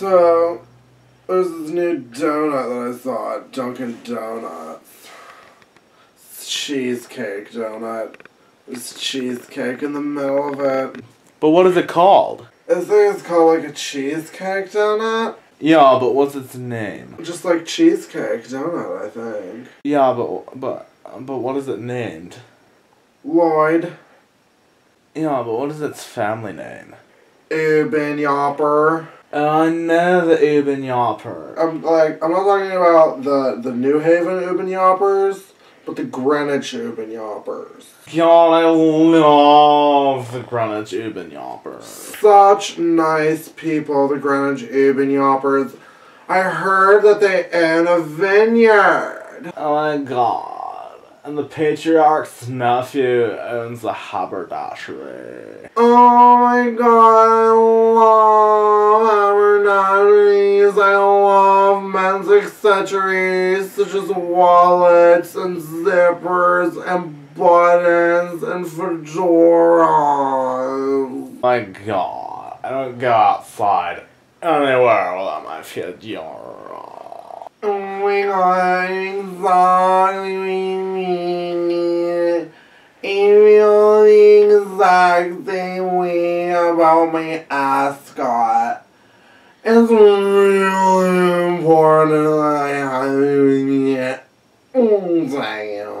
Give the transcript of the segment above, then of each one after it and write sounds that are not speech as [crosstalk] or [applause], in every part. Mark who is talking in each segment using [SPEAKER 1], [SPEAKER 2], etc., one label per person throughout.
[SPEAKER 1] So, there's this new donut that I saw at Dunkin' Donuts. It's cheesecake donut. There's cheesecake in the middle of it.
[SPEAKER 2] But what is it called?
[SPEAKER 1] I think it's called like a cheesecake donut.
[SPEAKER 2] Yeah, but what's its name?
[SPEAKER 1] Just like cheesecake donut, I think.
[SPEAKER 2] Yeah, but but but what is it named?
[SPEAKER 1] Lloyd.
[SPEAKER 2] Yeah, but what is its family name?
[SPEAKER 1] Ubenyopper.
[SPEAKER 2] I know the Ubenyopper.
[SPEAKER 1] I'm like I'm not talking about the the New Haven Ubenyoppers, but the Greenwich Ubenyoppers.
[SPEAKER 2] God, I love the Greenwich Ubenyopper.
[SPEAKER 1] Such nice people, the Greenwich Ubenyoppers. I heard that they own a vineyard.
[SPEAKER 2] Oh my god. And the patriarch's nephew owns the haberdashery.
[SPEAKER 1] Oh my god, I love haberdasheries. I love men's accessories such as wallets and zippers and buttons and fedoras.
[SPEAKER 2] My god. I don't go outside anywhere without my fedora.
[SPEAKER 1] Oh my god, I'm exactly. I feel same way about my ascot. It's really important I have it. Sounds.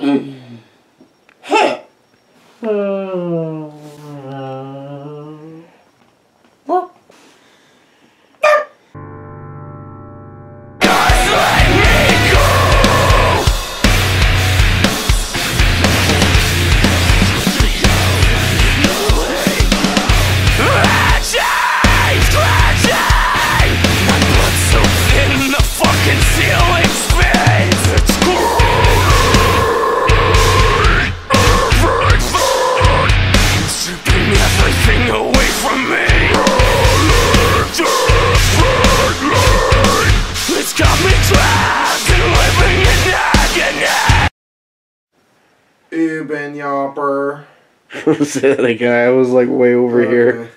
[SPEAKER 3] Everything
[SPEAKER 1] Ubenyopper. [laughs]
[SPEAKER 4] Say that again. I was like way over here.
[SPEAKER 1] Okay.